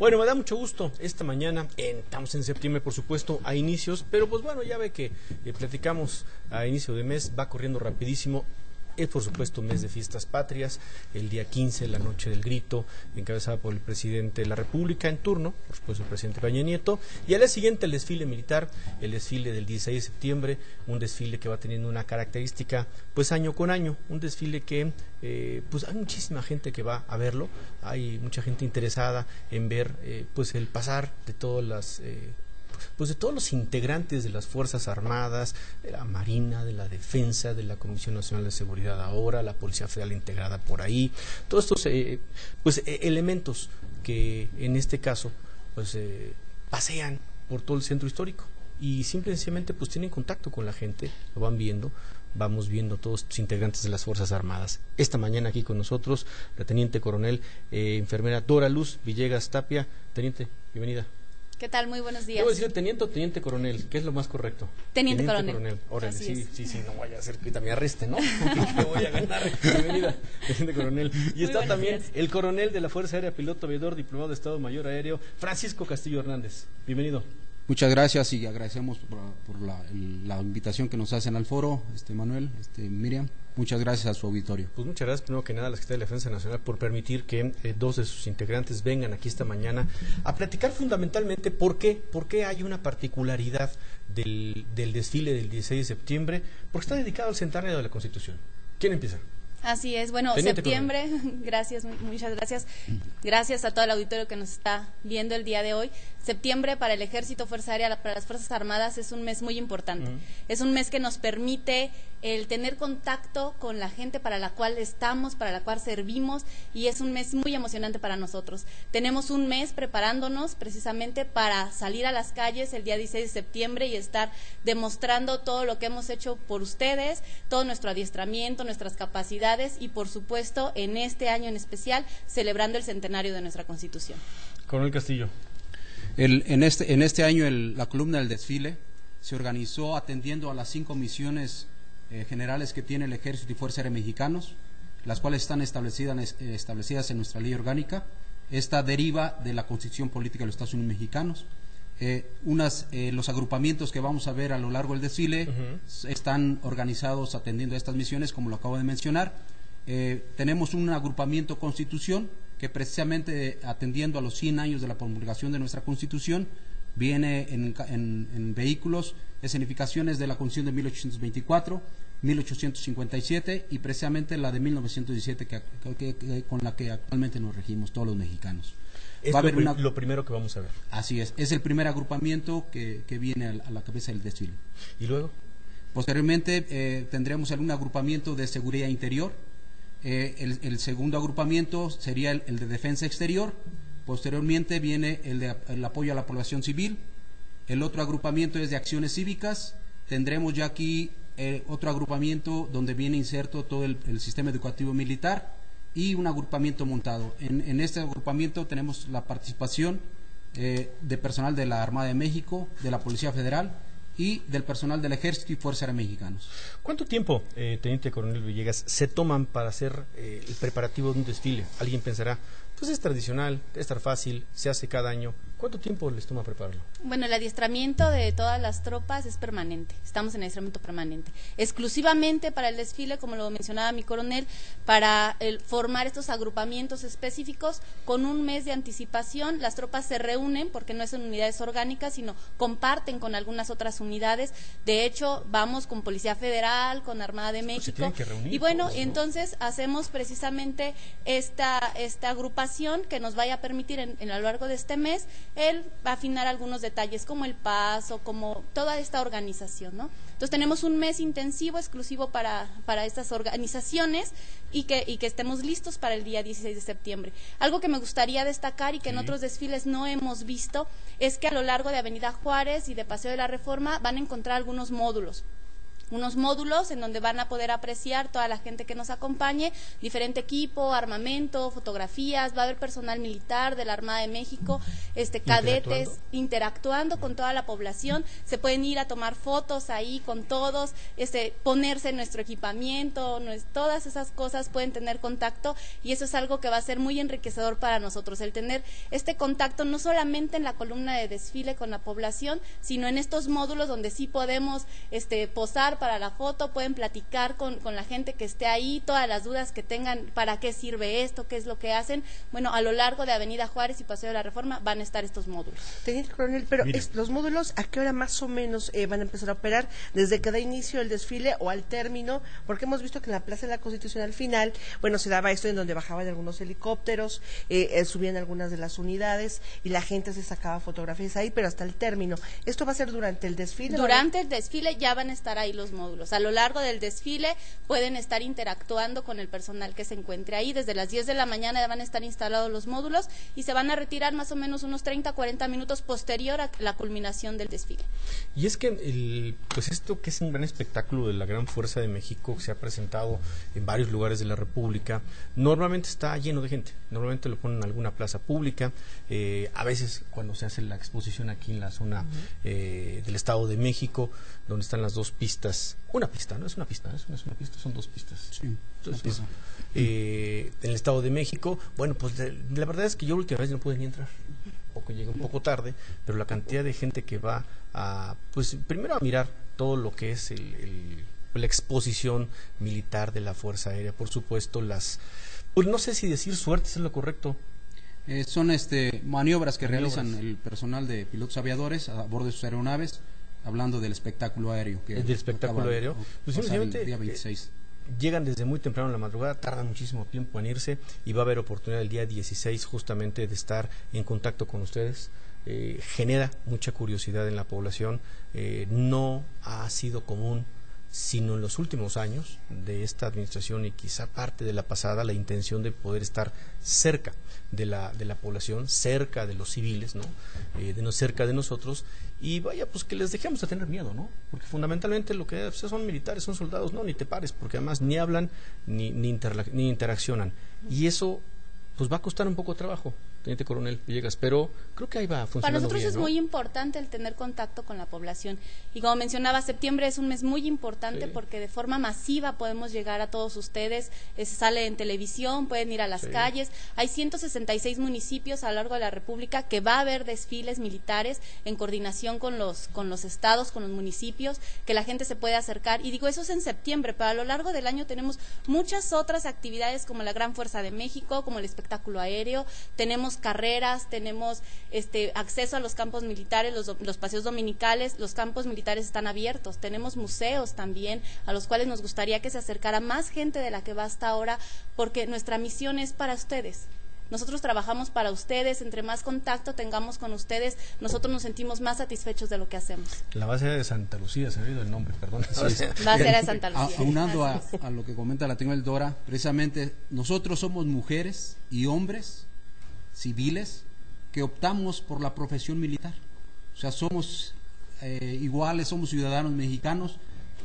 Bueno, me da mucho gusto esta mañana, estamos en septiembre por supuesto a inicios, pero pues bueno, ya ve que eh, platicamos a inicio de mes, va corriendo rapidísimo es por supuesto mes de fiestas patrias, el día 15, la noche del grito, encabezada por el presidente de la República en turno, por supuesto el presidente Peña Nieto, y al día siguiente el desfile militar, el desfile del 16 de septiembre, un desfile que va teniendo una característica pues año con año, un desfile que eh, pues hay muchísima gente que va a verlo, hay mucha gente interesada en ver eh, pues el pasar de todas las eh, pues de todos los integrantes de las Fuerzas Armadas, de la Marina, de la Defensa, de la Comisión Nacional de Seguridad ahora, la Policía Federal integrada por ahí, todos estos eh, pues eh, elementos que en este caso pues eh, pasean por todo el centro histórico y simplemente pues tienen contacto con la gente, lo van viendo, vamos viendo todos los integrantes de las Fuerzas Armadas. Esta mañana aquí con nosotros la Teniente Coronel, enfermera Dora Luz Villegas Tapia. Teniente, bienvenida. ¿Qué tal? Muy buenos días. Debo decir teniente o teniente coronel, ¿qué es lo más correcto? Teniente, teniente coronel. Órale, sí, sí, sí, no vaya a ser que me arreste, ¿no? que voy a ganar. Bienvenida, teniente coronel. Y está también días. el coronel de la Fuerza Aérea, piloto aviador, diplomado de Estado Mayor Aéreo, Francisco Castillo Hernández. Bienvenido. Muchas gracias y agradecemos por, la, la, invitación que nos hacen al foro, este Manuel, este Miriam. Muchas gracias a su auditorio. Pues muchas gracias, primero que nada, a la Secretaría de Defensa Nacional por permitir que eh, dos de sus integrantes vengan aquí esta mañana a platicar fundamentalmente por qué, por qué hay una particularidad del, del desfile del 16 de septiembre, porque está dedicado al centenario de la Constitución. ¿Quién empieza? Así es, bueno, Teniente septiembre, coronel. gracias, muchas gracias. Gracias a todo el auditorio que nos está viendo el día de hoy. Septiembre para el Ejército, Fuerza Aérea, para las Fuerzas Armadas es un mes muy importante. Uh -huh. Es un mes que nos permite el tener contacto con la gente para la cual estamos, para la cual servimos y es un mes muy emocionante para nosotros. Tenemos un mes preparándonos precisamente para salir a las calles el día 16 de septiembre y estar demostrando todo lo que hemos hecho por ustedes, todo nuestro adiestramiento, nuestras capacidades y por supuesto en este año en especial celebrando el centenario de nuestra Constitución. Coronel Castillo. El, en, este, en este año el, la columna del desfile se organizó atendiendo a las cinco misiones eh, generales que tiene el Ejército y Fuerza Aérea Mexicanos, las cuales están establecidas, establecidas en nuestra ley orgánica. Esta deriva de la Constitución Política de los Estados Unidos Mexicanos. Eh, unas, los agrupamientos que vamos a ver a lo largo del desfile uh -huh. están organizados atendiendo a estas misiones, como lo acabo de mencionar. tenemos un agrupamiento Constitución, que precisamente atendiendo a los 100 años de la promulgación de nuestra Constitución, viene en, en, en vehículos, escenificaciones de la Constitución de 1824, 1857 y precisamente la de 1917 que, que, que, con la que actualmente nos regimos todos los mexicanos. Es Va a haber lo, una... lo, primero que vamos a ver. Así es, es el primer agrupamiento que, que viene a, a la cabeza del desfile. ¿Y luego? Posteriormente eh, tendremos algún agrupamiento de seguridad interior, eh, el, el, segundo agrupamiento sería el, el, de defensa exterior. Posteriormente viene el de el apoyo a la población civil. El otro agrupamiento es de acciones cívicas. Tendremos ya aquí eh, otro agrupamiento donde viene inserto todo el, sistema educativo militar y un agrupamiento montado. En, en este agrupamiento tenemos la participación eh, de personal de la Armada de México, de la Policía Federal, y del personal del Ejército y Fuerza Aérea Mexicanos. ¿Cuánto tiempo, eh, Teniente Coronel Villegas, se toman para hacer eh, el preparativo de un desfile? Alguien pensará, pues es tradicional, debe estar fácil, se hace cada año. ¿Cuánto tiempo les toma prepararlo? Bueno, el adiestramiento de todas las tropas es permanente, estamos en adiestramiento permanente. Exclusivamente para el desfile, como lo mencionaba mi coronel, para el, formar estos agrupamientos específicos con un mes de anticipación, las tropas se reúnen, porque no es en unidades orgánicas, sino comparten con algunas otras unidades. De hecho, vamos con Policía Federal, con Armada de México. Pues reunir, y bueno, todos, ¿no? entonces hacemos precisamente esta, esta agrupación que nos vaya a permitir en, en a lo largo de este mes el afinar algunos detalles como el paso, como toda esta organización, ¿no? Entonces tenemos un mes intensivo exclusivo para, para estas organizaciones y que, y que estemos listos para el día 16 de septiembre. Algo que me gustaría destacar y que sí. en otros desfiles no hemos visto es que a lo largo de Avenida Juárez y de Paseo de la Reforma van a encontrar algunos módulos unos módulos en donde van a poder apreciar toda la gente que nos acompañe, diferente equipo, armamento, fotografías, va a haber personal militar de la Armada de México, este cadetes interactuando, con toda la población, se pueden ir a tomar fotos ahí con todos, este ponerse nuestro equipamiento, todas esas cosas pueden tener contacto y eso es algo que va a ser muy enriquecedor para nosotros, el tener este contacto no solamente en la columna de desfile con la población, sino en estos módulos donde sí podemos este, posar para la foto, pueden platicar con, con la gente que esté ahí, todas las dudas que tengan, para qué sirve esto, qué es lo que hacen. Bueno, a lo largo de Avenida Juárez y Paseo de la Reforma van a estar estos módulos. Teniente Coronel, pero los módulos, ¿a qué hora más o menos eh, van a empezar a operar? ¿Desde que da inicio el desfile o al término? Porque hemos visto que en la Plaza de la Constitución al final, bueno, se daba esto en donde bajaban algunos helicópteros, eh, eh, subían algunas de las unidades y la gente se sacaba fotografías ahí, pero hasta el término. ¿Esto va a ser durante el desfile? Durante el desfile ya van a estar ahí los módulos. A lo largo del desfile pueden estar interactuando con el personal que se encuentre ahí. Desde las 10 de la mañana van a estar instalados los módulos y se van a retirar más o menos unos 30, 40 minutos posterior a la culminación del desfile. Y es que el, pues esto que es un gran espectáculo de la Gran Fuerza de México que se ha presentado en varios lugares de la República, normalmente está lleno de gente. Normalmente lo ponen en alguna plaza pública. Eh, a veces cuando se hace la exposición aquí en la zona eh, del Estado de México, donde están las dos pistas, una pista, no es una pista, es una, pista, son dos pistas. Sí, eh, en el Estado de México, bueno, pues la verdad es que yo la última vez no pude ni entrar, poco llegué un poco tarde, pero la cantidad de gente que va a, pues primero a mirar todo lo que es el, la exposición militar de la Fuerza Aérea, por supuesto, las, pues no sé si decir suerte es lo correcto, eh, son este, maniobras que realizan el personal de pilotos aviadores a bordo de sus aeronaves, hablando del espectáculo aéreo. Que del espectáculo aéreo. Pues simplemente día 26. Eh, llegan desde muy temprano en la madrugada, tardan muchísimo tiempo en irse y va a haber oportunidad el día 16 justamente de estar en contacto con ustedes. Eh, genera mucha curiosidad en la población. no ha sido común sino en los últimos años de esta administración y quizá parte de la pasada, la intención de poder estar cerca de la, de la población, cerca de los civiles, ¿no? Eh, de no cerca de nosotros, y vaya, pues que les dejemos de tener miedo, ¿no? Porque fundamentalmente lo que son militares, son soldados, no, ni te pares, porque además ni hablan ni, ni, ni interaccionan. Y eso pues va a costar un poco de trabajo, teniente coronel Villegas, pero creo que ahí va funcionando Para nosotros es muy importante el tener contacto con la población. Y como mencionaba, septiembre es un mes muy importante porque de forma masiva podemos llegar a todos ustedes. Se sale en televisión, pueden ir a las calles. Hay 166 municipios a lo largo de la República que va a haber desfiles militares en coordinación con los, con los estados, con los municipios, que la gente se puede acercar. Y digo, eso es en septiembre, pero a lo largo del año tenemos muchas otras actividades como la Gran Fuerza de México, como el espectáculo aéreo, tenemos carreras, tenemos este, acceso a los campos militares, los, los paseos dominicales, los campos militares están abiertos, tenemos museos también a los cuales nos gustaría que se acercara más gente de la que va hasta ahora, porque nuestra misión es para ustedes. Nosotros trabajamos para ustedes, entre más contacto tengamos con ustedes, nosotros nos sentimos más satisfechos de lo que hacemos. La base de Santa Lucía, se ha oído el nombre, perdón. A ser de Santa Lucía. aunando a, lo que comenta la el Dora, precisamente nosotros somos mujeres y hombres civiles que optamos por la profesión militar. O sea, somos eh, iguales, somos ciudadanos mexicanos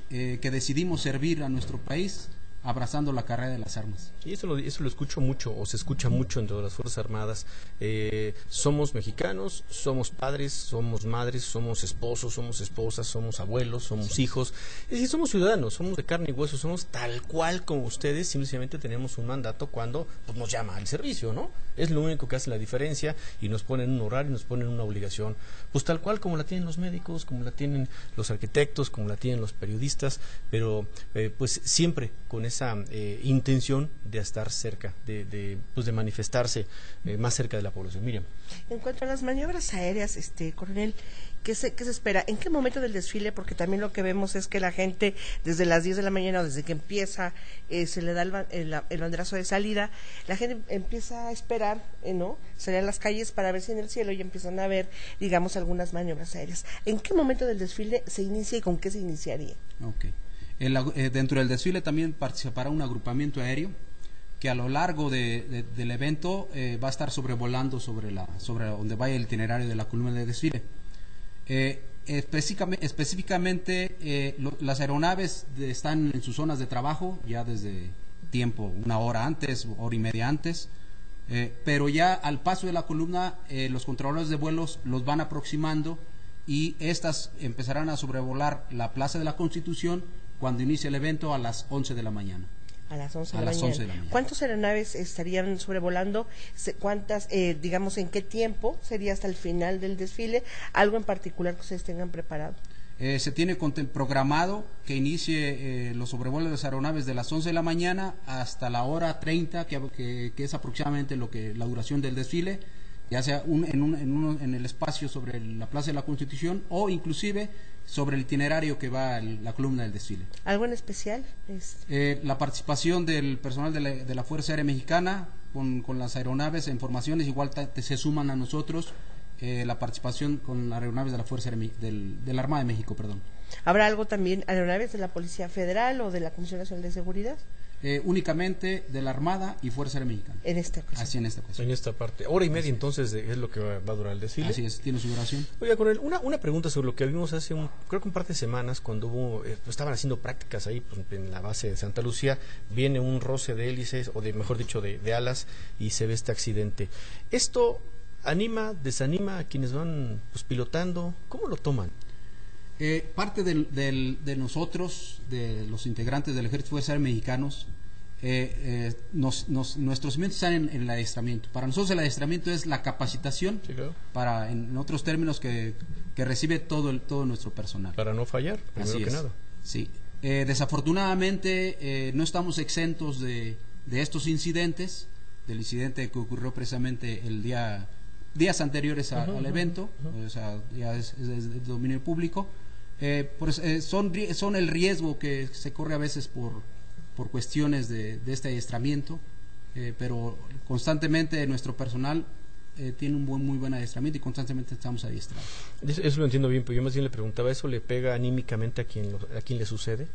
eh, que decidimos servir a nuestro país abrazando la carrera de las armas. Y eso lo, eso lo escucho mucho, o se escucha mucho entre las Fuerzas Armadas. Eh, somos mexicanos, somos padres, somos madres, somos esposos, somos esposas, somos abuelos, somos hijos. Es decir, somos ciudadanos, somos de carne y hueso, somos tal cual como ustedes, simplemente tenemos un mandato cuando pues, nos llama al servicio, ¿no? Es lo único que hace la diferencia y nos ponen un horario, nos ponen una obligación, pues tal cual como la tienen los médicos, como la tienen los arquitectos, como la tienen los periodistas, pero eh, pues siempre con esa eh, intención de estar cerca, de, de, pues de manifestarse eh, más cerca de la población. Miriam. En cuanto a las maniobras aéreas, este coronel, ¿Qué se, ¿Qué se espera? ¿En qué momento del desfile? Porque también lo que vemos es que la gente desde las 10 de la mañana o desde que empieza eh, se le da el, el, banderazo de salida, la gente empieza a esperar, eh, ¿no? Salir a las calles para ver si en el cielo ya empiezan a ver, digamos, algunas maniobras aéreas. ¿En qué momento del desfile se inicia y con qué se iniciaría? Eh, dentro del desfile también participará un agrupamiento aéreo que a lo largo del evento va a estar sobrevolando sobre, la, sobre donde vaya el itinerario de la columna de desfile. Eh, específicamente, eh, las aeronaves están en sus zonas de trabajo ya desde tiempo, una hora antes, hora y media antes. Eh, pero ya al paso de la columna, eh, los controladores de vuelos los van aproximando y estas empezarán a sobrevolar la Plaza de la Constitución cuando inicie el evento a las 11 de la mañana. A las 11 de, la, mañana. ¿Cuántas aeronaves estarían sobrevolando? ¿Cuántas, eh, digamos, en qué tiempo sería hasta el final del desfile? ¿Algo en particular que ustedes tengan preparado? Eh, se tiene programado que inicie eh, los sobrevuelos de las aeronaves de las 11 de la mañana hasta la hora 30, que, es aproximadamente lo que la duración del desfile, ya sea en, el espacio sobre la Plaza de la Constitución o inclusive sobre el itinerario que va la columna del desfile. ¿Algo en especial? Eh, la participación del personal de la, Fuerza Aérea Mexicana con, las aeronaves en formaciones igual se suman a nosotros eh, la participación con aeronaves de la Fuerza del, de la Armada de México, perdón. ¿Habrá algo también, aeronaves de la Policía Federal o de la Comisión Nacional de Seguridad? Eh, únicamente de la Armada y Fuerza Aérea Mexicana. En esta ocasión. Así en esta ocasión. En esta parte. Hora y media entonces es lo que va, a durar el desfile. Así es, tiene su duración. Oiga, Coronel, una, una pregunta sobre lo que vimos hace un, creo que un par de semanas cuando hubo, eh, estaban haciendo prácticas ahí pues, en la base de Santa Lucía, viene un roce de hélices, o de mejor dicho, de, de alas, y se ve este accidente. Esto anima, desanima a quienes van pues, pilotando? ¿Cómo lo toman? Eh, parte de nosotros, de los integrantes del Ejército Fuerza Mexicanos, eh, eh, nuestros cimientos están en, el adiestramiento. Para nosotros el adiestramiento es la capacitación, para, en, otros términos, que, recibe todo, el, todo nuestro personal. Para no fallar, primero que nada. Sí. desafortunadamente no estamos exentos de, de estos incidentes, del incidente que ocurrió precisamente el día días anteriores al evento, o sea, ya es, de dominio público, eh, eh, son, son el riesgo que se corre a veces por, por cuestiones de, este adiestramiento, eh, pero constantemente nuestro personal tiene un buen, muy buen adiestramiento y constantemente estamos adiestrados. Eso, lo entiendo bien, pero yo más bien le preguntaba, ¿eso le pega anímicamente a quien, a quien le sucede?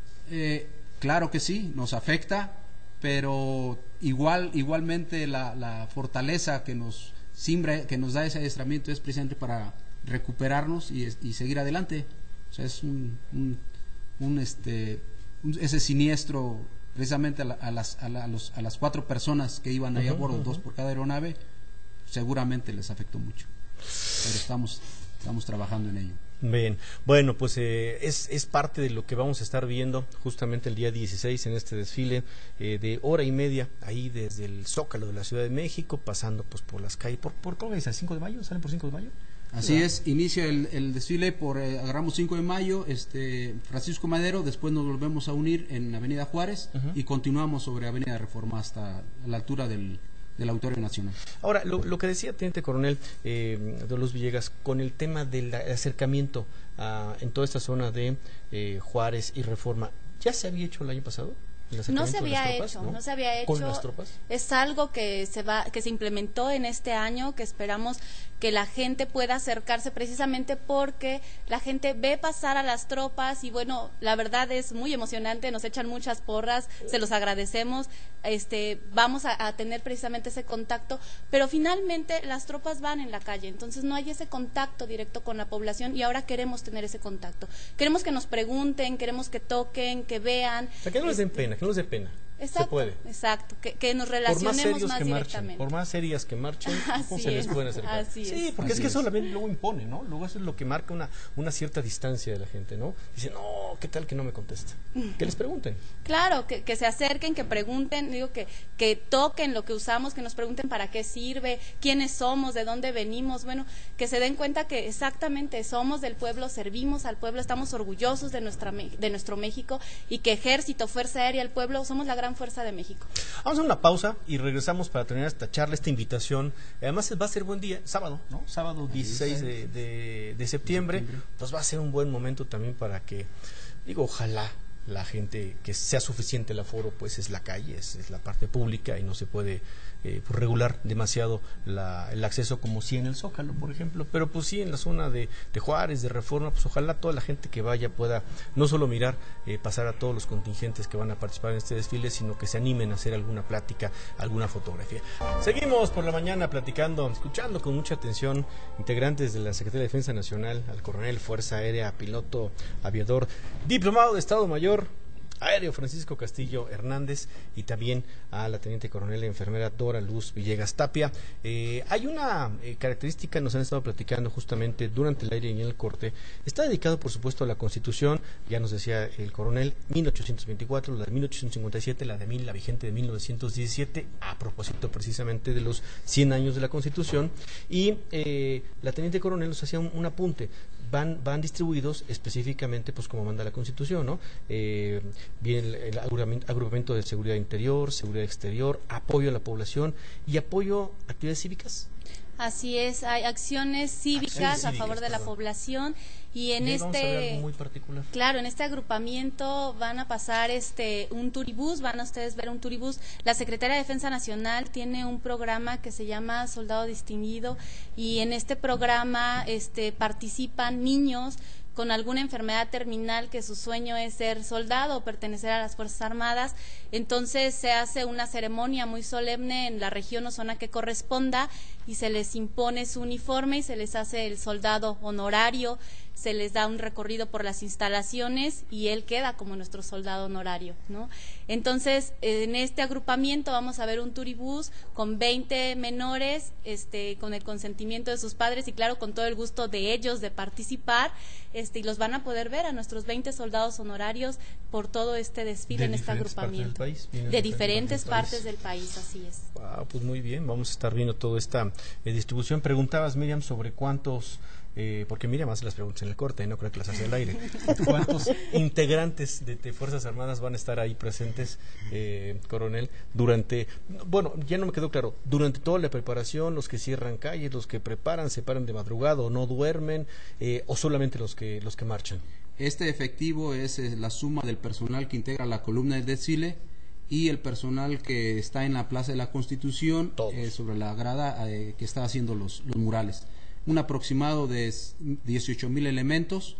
claro que sí, nos afecta, pero igual, igualmente la, la fortaleza que nos Simbra que nos da ese adiestramiento es precisamente para recuperarnos y, seguir adelante. O sea, es un, un, este, ese siniestro precisamente a, las, a, los, a, las cuatro personas que iban ahí a bordo, dos por cada aeronave, seguramente les afectó mucho. Pero estamos, estamos trabajando en ello. Bien, bueno, pues eh, es, es, parte de lo que vamos a estar viendo justamente el día 16 en este desfile eh, de hora y media, ahí desde el Zócalo de la Ciudad de México, pasando pues por las calles, ¿por, por cómo es? ¿El 5 de mayo? ¿Salen por 5 de mayo? Así es, inicia el, desfile por, eh, agarramos 5 de mayo, este Francisco Madero, después nos volvemos a unir en Avenida Juárez y continuamos sobre Avenida Reforma hasta la altura del, del Auditorio Nacional. Ahora, lo, que decía Teniente Coronel eh, de los Villegas con el tema del acercamiento en toda esta zona de eh, Juárez y Reforma, ¿ya se había hecho el año pasado? No se había hecho, ¿no? se había hecho. ¿Con las tropas? Es algo que se va, que se implementó en este año, que esperamos que la gente pueda acercarse precisamente porque la gente ve pasar a las tropas y bueno, la verdad es muy emocionante, nos echan muchas porras, se los agradecemos, este, vamos a, tener precisamente ese contacto, pero finalmente las tropas van en la calle, entonces no hay ese contacto directo con la población y ahora queremos tener ese contacto. Queremos que nos pregunten, queremos que toquen, que vean. O sea, que no les den pena, les den pena. Exacto, se puede. Exacto, que, nos relacionemos más, directamente. por más serias que marchen, se les pueden acercar? sí, porque es que eso también luego impone, ¿no? Luego eso es lo que marca una, una cierta distancia de la gente, ¿no? Dice, no, ¿qué tal que no me contesta? Que les pregunten. Claro, que, que se acerquen, que pregunten, digo, que, que toquen lo que usamos, que nos pregunten para qué sirve, quiénes somos, de dónde venimos, bueno, que se den cuenta que exactamente somos del pueblo, servimos al pueblo, estamos orgullosos de, nuestra, de nuestro México y que ejército, fuerza aérea, el pueblo, somos la gran fuerza de México. Vamos a una pausa y regresamos para terminar esta charla, esta invitación. Además va a ser buen día, sábado, ¿no? Sábado 16 de, de, septiembre. Pues va a ser un buen momento también para que, digo, ojalá la gente que sea suficiente el aforo, pues es la calle, es, la parte pública y no se puede eh, pues, regular demasiado el acceso como si en el Zócalo, por ejemplo, pero pues sí en la zona de, Juárez, de Reforma, pues ojalá toda la gente que vaya pueda no solo mirar, eh, pasar a todos los contingentes que van a participar en este desfile, sino que se animen a hacer alguna plática, alguna fotografía. Seguimos por la mañana platicando, escuchando con mucha atención integrantes de la Secretaría de Defensa Nacional, al coronel Fuerza Aérea, piloto, aviador, diplomado de Estado Mayor, Aéreo Francisco Castillo Hernández y también a la teniente coronel enfermera Dora Luz Villegas Tapia. Eh, hay una eh, característica, nos han estado platicando justamente durante el aire y en el corte. Está dedicado, por supuesto, a la Constitución, ya nos decía el coronel, 1824, la de 1857, la de mil, la vigente de 1917, a propósito precisamente de los 100 años de la Constitución. Y eh, la teniente coronel nos hacía un apunte van, van distribuidos específicamente, pues como manda la Constitución, ¿no? Eh, viene el, agrupamiento de seguridad interior, seguridad exterior, apoyo a la población y apoyo a actividades cívicas. Así es, hay acciones cívicas, a favor de la población y en este muy particular. claro en este agrupamiento van a pasar este un turibús van a ustedes ver un turibús la secretaria de defensa nacional tiene un programa que se llama soldado distinguido y en este programa este participan niños con alguna enfermedad terminal que su sueño es ser soldado o pertenecer a las Fuerzas Armadas. Entonces se hace una ceremonia muy solemne en la región o zona que corresponda y se les impone su uniforme y se les hace el soldado honorario se les da un recorrido por las instalaciones y él queda como nuestro soldado honorario, ¿no? Entonces, en este agrupamiento vamos a ver un turibús con 20 menores, este, con el consentimiento de sus padres y claro, con todo el gusto de ellos de participar, este, y los van a poder ver a nuestros 20 soldados honorarios por todo este desfile en este agrupamiento. de diferentes partes del país, así es. pues muy bien, vamos a estar viendo toda esta eh, distribución. Preguntabas, Miriam, sobre cuántos eh, porque mire más las preguntas en el corte, no creo que las hace al aire. ¿Cuántos integrantes de, Fuerzas Armadas van a estar ahí presentes, eh, coronel, durante, bueno, ya no me quedó claro, durante toda la preparación, los que cierran calles, los que preparan, se paran de madrugada o no duermen, eh, o solamente los que, los que marchan? Este efectivo es la suma del personal que integra la columna del desfile y el personal que está en la Plaza de la Constitución sobre la grada que está haciendo los, los murales un aproximado de 18 mil elementos,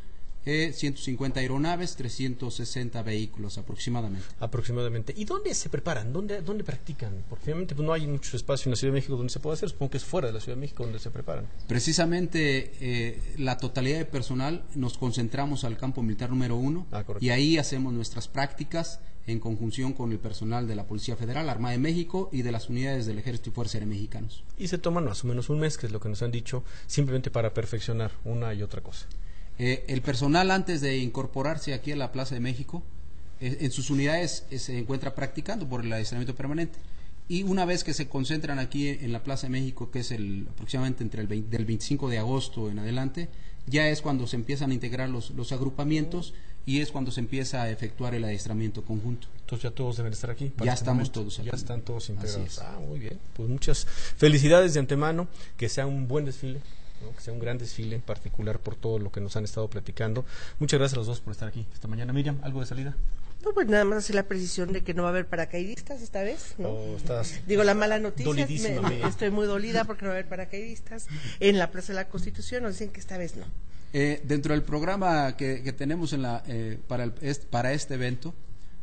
eh, 150 aeronaves, 360 vehículos aproximadamente. Aproximadamente. ¿Y dónde se preparan? ¿Dónde, dónde practican? Porque obviamente pues, no hay mucho espacio en la Ciudad de México donde se pueda hacer, supongo que es fuera de la Ciudad de México donde se preparan. Precisamente eh, la totalidad de personal nos concentramos al campo militar número uno ah, y ahí hacemos nuestras prácticas en conjunción con el personal de la Policía Federal, Armada de México y de las unidades del Ejército y Fuerza Aérea Mexicanos. Y se toman más o menos un mes, que es lo que nos han dicho, simplemente para perfeccionar una y otra cosa. Eh, el personal antes de incorporarse aquí a la Plaza de México, eh, en sus unidades eh, se encuentra practicando por el adiestramiento permanente. Y una vez que se concentran aquí en la Plaza de México, que es el, aproximadamente entre el del 25 de agosto en adelante, ya es cuando se empiezan a integrar los, los agrupamientos y es cuando se empieza a efectuar el adiestramiento conjunto. Entonces ya todos deben estar aquí. ya este estamos todos aquí. Ya están todos integrados. Ah, muy bien. Pues muchas felicidades de antemano, que sea un buen desfile. que sea un gran desfile en particular por todo lo que nos han estado platicando. Muchas gracias a los dos por estar aquí esta mañana. Miriam, ¿algo de salida? No, pues nada más hacer la precisión de que no va a haber paracaidistas esta vez, ¿no? Oh, Digo, la mala noticia, estoy muy dolida porque no va a haber paracaidistas. En la Plaza de la Constitución nos dicen que esta vez no. Eh, dentro del programa que, tenemos en la, eh, para, para este evento,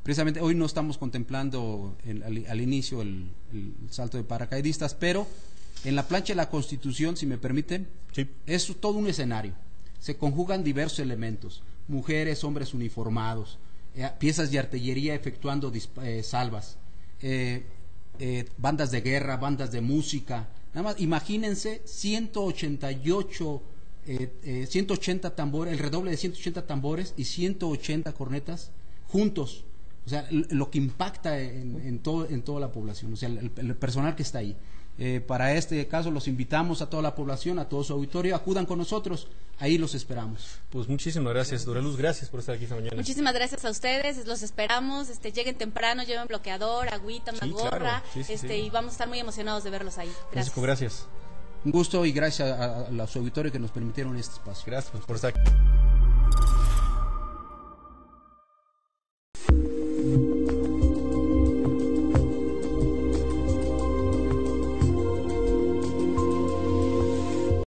precisamente hoy no estamos contemplando al, inicio el, salto de paracaidistas, pero en la plancha de la Constitución, si me permiten, es todo un escenario. Se conjugan diversos elementos, mujeres, hombres uniformados, eh, piezas de artillería efectuando salvas, bandas de guerra, bandas de música. Nada más, imagínense 188 eh, 180 eh, tambores, el redoble de 180 tambores y 180 cornetas juntos. O sea, lo que impacta en, todo, en toda la población, o sea, el, personal que está ahí. Eh, para este caso los invitamos a toda la población, a todo su auditorio, acudan con nosotros, ahí los esperamos. Pues muchísimas gracias, Doreluz, gracias por estar aquí esta mañana. Muchísimas gracias a ustedes, los esperamos, este, lleguen temprano, lleven bloqueador, agüita, una gorra, este, y vamos a estar muy emocionados de verlos ahí. Gracias. gracias. Un gusto y gracias a, los auditores que nos permitieron este espacio. Gracias por estar aquí.